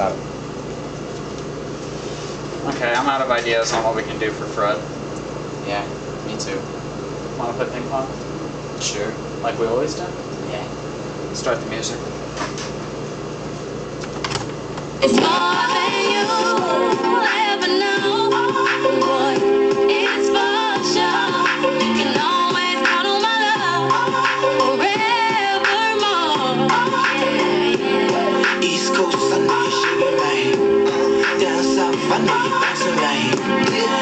stop. Okay, I'm out of ideas on what we can do for Fred. Yeah, me too. Want to put ping pong? Sure. Like we always do? Yeah. Start the music. It's I know you feel like.